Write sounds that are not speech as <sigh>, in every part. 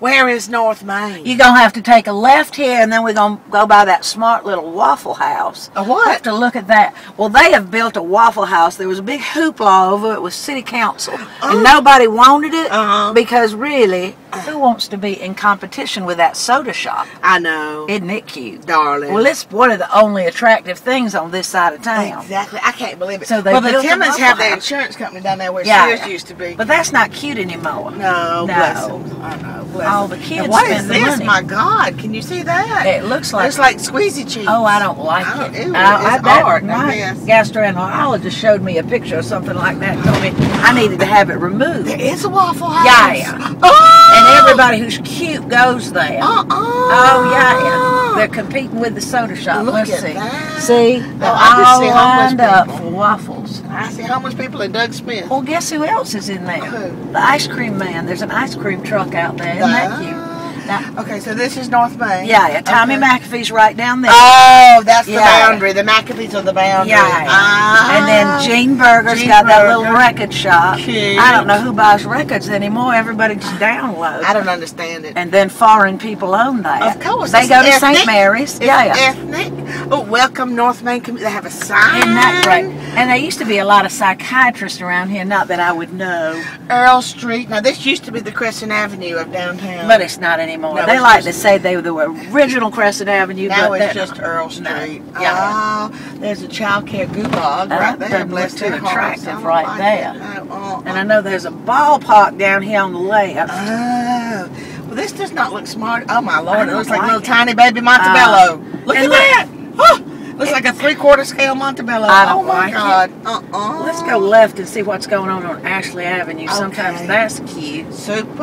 Where is North Main? You're gonna have to take a left here, and then we're gonna go by that smart little Waffle House. A what? Have to look at that. Well, they have built a Waffle House. There was a big hoopla over it with City Council, and nobody wanted it Uh-huh. because really, who wants to be in competition with that soda shop? I know. Isn't it cute? darling. Well, it's one of the only attractive things on this side of town. Exactly. I can't believe it. So they well, the Timmons have their insurance company down there where Yeah, Sears yeah. used to be. But that's not cute anymore. no, No. I know. Bless All the kids And what is this? money. My God, can you see that? It looks like it's like squeezy cheese. Oh, I don't like I don't- it. ew, I, it's that- art, I my guess. gastroenterologist showed me a picture of something like that and told me I needed to have it removed. There is a Waffle House. Yeah, yeah. Oh! And oh. everybody who's cute goes there. Uh-uh. Oh yeah, yeah. They're competing with the soda shop. Look Let's at see. that. See, they're Oh, I all see lined up people. for waffles. I see homeless people at Doug Smith. Well, guess who else is in there? Who? The ice cream man. There's an ice cream truck out there. Isn't that cute? Now, Okay, so this is North Main. yeah, yeah. Tommy Okay. McAfee's right down there. Oh, that's the Yeah. boundary. The McAfee's are the boundary. Yeah. Ah. And then Gene Berger's Gene got that little record shop. Cute. I don't know who buys records anymore. Everybody just downloads. I don't understand it. and then foreign people own that. Of course, They go to. St. Mary's. It's yeah, yeah. ethnic. Oh, welcome North Main. They have a sign. Isn't that great? And there used to be a lot of psychiatrists around here, not that I would know, Earle Street. Now this used to be the Crescent Avenue of downtown. but it's not anymore. No, they like to say they were the original Crescent Avenue, now but it's just not. Earle No. Street. Uh, yeah. Oh, there's a child care gulag Uh, right there. Bless too their hearts. attractive right like there. it. No. And I uh, know there's a ballpark down here on the left. Oh, well, this does not look smart. Oh my lord, it looks like, like little it. tiny baby Montebello. look at look- that! <laughs> Oh, looks like a three-quarter scale Montebello. I don't oh my like it. god. Uh-uh. Let's go left and see what's going on on Ashley Avenue. Sometimes that's cute. Super.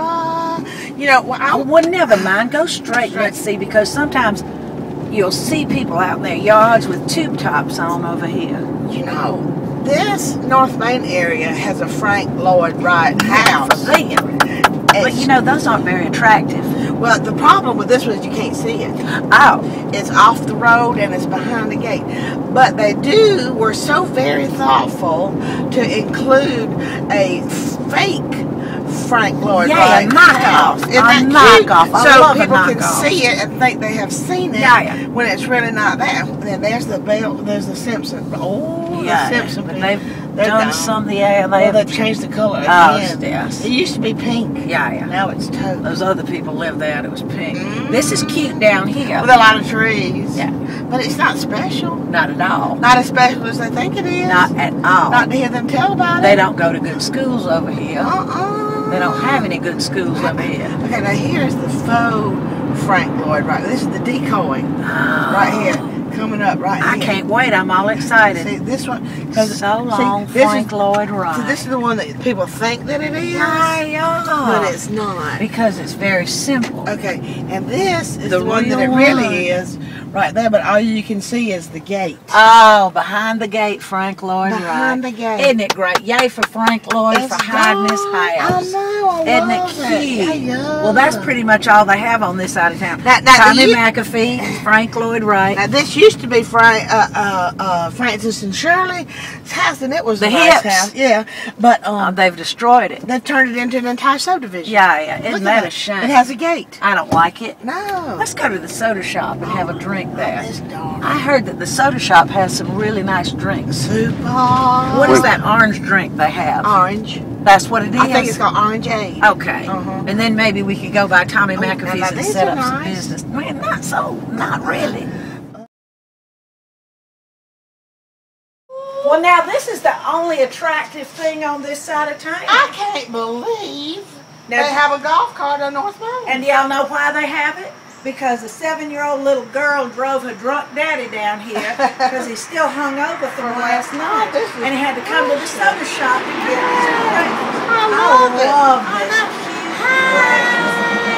You know, well, I, Oh, well, never mind. Go straight. Let's see, because sometimes you'll see people out in their yards with tube tops on over here. you know, this North Main area has a Frank Lloyd Wright house. For house. But you know, those aren't very attractive. well, the problem with this one is you can't see it. Oh, It's off the road and it's behind the gate. But they do, were so very thoughtful to include a fake Frank Lloyd Yeah, Wright a knockoff. Isn't A that cute? knockoff. I so a people can see it and think they have seen it Yeah, yeah. when it's really not that. Then there's the bell, there's the Simpson. Oh, yeah. the Simpson. But they've They're done some, yeah, they've, they've changed the color Oh, again. yes. It used to be pink. yeah, yeah. Now it's taupe. Those other people lived there and it was pink. Mm. This is cute down here. With a lot of trees. Yeah. But it's not special. Not at all. Not as special as they think it is. Not at all. Not to hear them tell about They it. don't go to good schools over here. Uh-uh. They don't have any good schools up here. Okay, now here's the faux Frank Lloyd Wright. This is the decoy right here. Coming up right I here. I can't wait. I'm all excited. See this one? So see, long, this Frank is, Lloyd so Wright. this is the one that people think that it is, Yeah, but it's not. because it's very simple. Okay, and this is The the, one that it really one. is right there, but all you can see is the gate. Oh, behind the gate, Frank Lloyd Behind the gate. Isn't it great? Yay for Frank Lloyd It's for hiding his house. I know, I Isn't it cute? I know. Well, that's pretty much all they have on this side of town. Now- now, Tommy you- McAfee, Frank Lloyd Wright. Now this used to be Frank, uh, uh, uh, Francis and Shirley's house, and it was The nice Hips. house. Yeah, but Uh, um, they've destroyed it. they've turned it into an entire subdivision. Yeah, yeah. Isn't Look that a shame? It has a gate. I don't like it. No. Let's go to the soda shop and have a drink there. This darn I heard that the soda shop has some really nice drinks. super. What is that orange drink they have? Orange. That's what it is. I think it's called Orangeade. Okay. Uh-huh. And then maybe we could go by Tommy Oh, McAfee's and set are up some business. Man, not so, not really. Well, now this is the only attractive thing on this side of town. I can't believe Now- they have a golf cart on North Main. And y'all know why they have it? Because a seven-year-old little girl drove her drunk daddy down here <laughs> because he's still hung over from last night, and he had to come to the soda shop to get his drink. I love it. love I this cute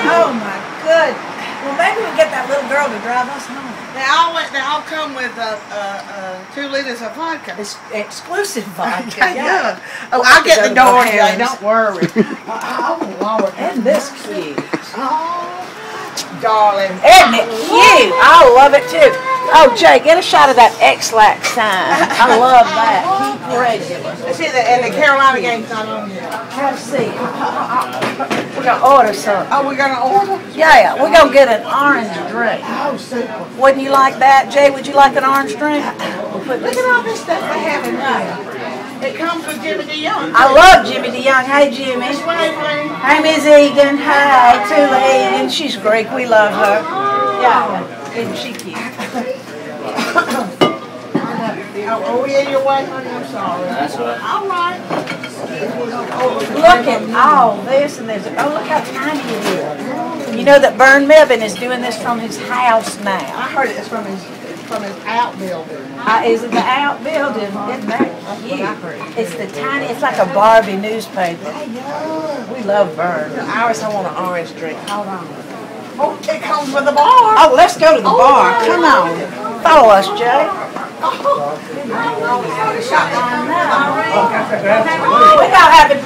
Oh my good. Well, maybe we'll get that little girl to drive us home. They all they all come with uh, uh, uh, two liters of vodka. It's exclusive <laughs> vodka. Yeah, yeah. Oh, I'll get the door, Don't worry. <laughs> oh, Lord. Isn't this cute? Oh, darling. Isn't it cute? I love it too. Oh, Jay, get a shot of that Ex-Lax sign. I love that. regular. See, the, and the Carolina game's not on here. Have a seat. We're gonna order some. Oh, we're gonna order? Yeah, yeah, we're gonna get an orange drink. Oh, super. Wouldn't you like that, Jay? Would you like an orange drink? Look at all this stuff they have in here. It comes with Jimmy DeYoung. I love Jimmy DeYoung. Hey, Jimmy. Hi, way, please. Miss Egan. Hi, Tula Egan. She's great. We love her. Yeah, isn't she cute? Oh, are we in your way, honey? I'm sorry. That's all right. Look at all this, and there's, oh, look how tiny it is. You know that Vern Mebane is doing this from his house now. I heard it's from his, from his outbuilding. Uh, is it the outbuilding? Isn't that cute? It's the tiny, it's like a Barbie newspaper. We love Vern. Iris, I want an orange drink. Hold on. Oh, it comes with a bar. Oh, let's go to the bar. Come on. Follow us, Jay. We gotta have it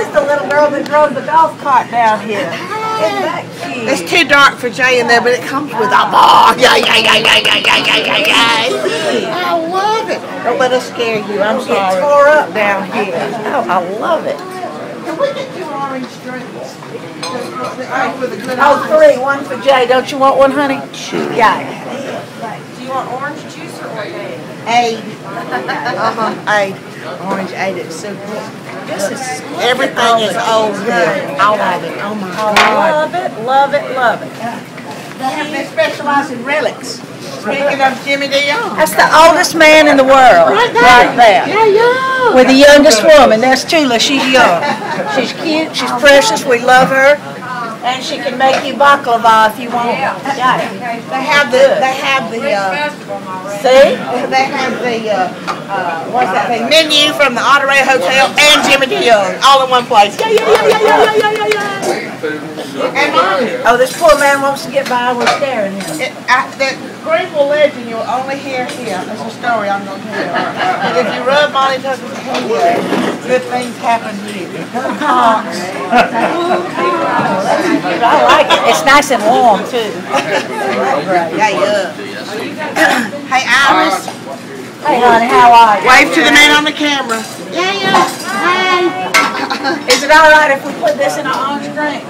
she's the little girl that drove the golf cart down here. Isn't? It's too dark for Jay in there, but it comes with a ah. ball. Yeah, yeah, yeah, yeah, yeah, yeah, yeah, yeah. I love it. Don't let us scare you. I'm sorry. It's tore up down oh, here. Oh, I love it. Can we get you orange drinks? Oh, three. One for Jay. Don't you want one, honey? Sure. Yeah. Do you want orange juice or what? <laughs> Aid. Uh-huh. Aid. Orange aid. It's so good. This is Everything is old here. All of it. Oh my God. Love it, love it, love it. They have, they specialize in relics. Speaking of Jimmy DeYoung. That's the oldest man in the world, right there. Yeah, yeah. With the youngest woman, that's Tula. She's young. She's cute. She's precious. We love her, and she can make you baklava if you want. Yeah. yeah. They have the, they have the, uh, see? They have the, uh, uh, what's that thing? Menu from the Monterey Hotel and Jimmy Dillon, all in one place. Yeah, yeah, yeah, yeah, yeah, yeah, yeah, And mommy. Oh, this poor man wants to get by. We're staring him. It, that Greenville legend you'll only hear here. It's a story I'm going to tell. But if you rub Monty Tucker's head, good things happen here. <laughs> I like it. It's nice and warm too. Yeah, yeah. <coughs> hey, Iris. Hey, honey, how are you? Wave to the man on the camera. Yeah, yeah. <laughs> Is it all right if we put this in an orange drink?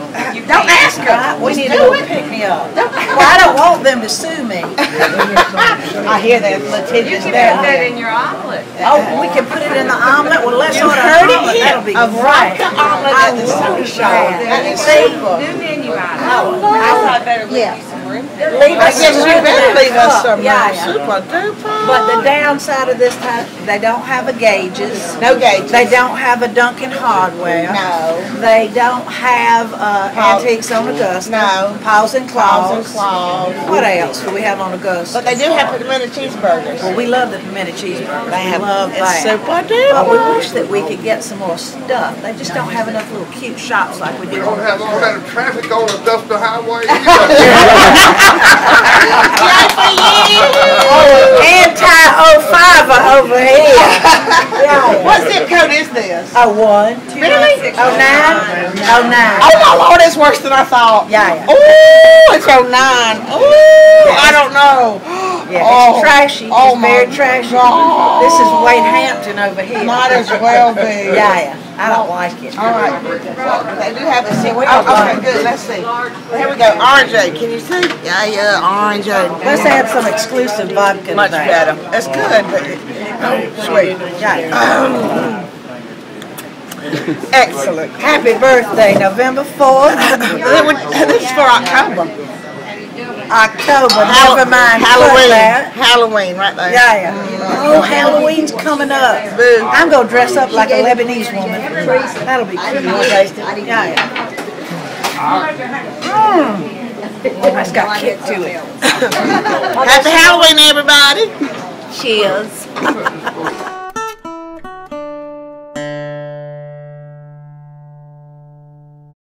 Don't ask her. We need it. pick me up. Well, I don't want them to sue me. <laughs> I hear that litigious Put there. that in your omelet. Oh, we can put it in the omelet. Well, let's You order heard it omelet. here. That'll be great. vodka omelet at the soda shop. See? New menu item. Oh, I thought better Yeah. You some room. Leave I us guess some you better leave us cup. some. Yeah, yeah. Super duper. But the downside of this type, they don't have a gauges. No gauges. They don't have a Duncan hardware. No. They don't have uh, Paw- antiques on Augusta. No. Paws and Claws and claws. claws. What else do we have on Augusta? But they do have pimento cheeseburgers. Well, we love the pimento cheeseburgers. They have we love it's that. super duper. But we wish that we could get some more stuff. They just don't have enough little cute shops like we do. You don't have all that traffic on Augusta Highway. <laughs> <laughs> this? Oh, one. Really? Oh, nine? Oh, nine. Oh my lord, it's worse than I thought. Yeah, yeah. Oh, it's 09. Oh, I don't know. Yeah, Oh. it's trashy. Oh it's very trashy. God. This is Wade Hampton over here. Might as well be. <laughs> Yeah, yeah. I don't like it. All right. They do have a we Oh, okay, good. Let's see. Here we go. Orange Can you see? Yeah, yeah. Orange Let's add some exclusive vodka. Much better. It's good, but oh, sweet. Yeah, <clears throat> yeah. Excellent. Happy birthday, November 4th. This is for October. October, Hall- never mind. Halloween. Halloween, right there. Yeah, yeah. Oh, Halloween's coming up. Boo. I'm gonna dress up like a Lebanese woman. That'll be cute. Yeah, yeah. Mm. That's got kick to it. Happy Halloween, everybody. Cheers.